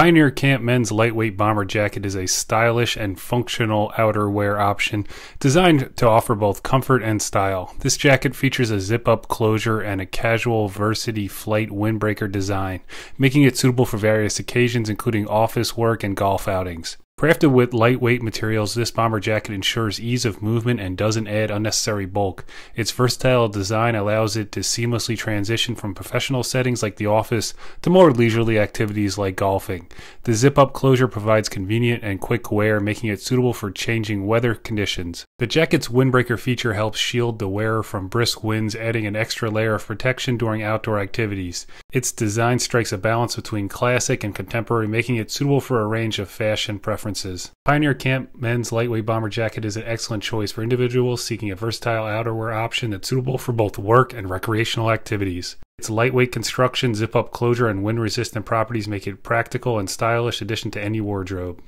Pioneer Camp Men's Lightweight Bomber Jacket is a stylish and functional outerwear option designed to offer both comfort and style. This jacket features a zip up closure and a casual Varsity Flight windbreaker design, making it suitable for various occasions, including office work and golf outings. Crafted with lightweight materials, this bomber jacket ensures ease of movement and doesn't add unnecessary bulk. Its versatile design allows it to seamlessly transition from professional settings like the office to more leisurely activities like golfing. The zip up closure provides convenient and quick wear, making it suitable for changing weather conditions. The jacket's windbreaker feature helps shield the wearer from brisk winds, adding an extra layer of protection during outdoor activities. Its design strikes a balance between classic and contemporary, making it suitable for a range of fashion preferences. Pioneer Camp Men's Lightweight Bomber Jacket is an excellent choice for individuals seeking a versatile outerwear option that's suitable for both work and recreational activities. Its lightweight construction, zip up closure, and wind resistant properties make it a practical and stylish addition to any wardrobe.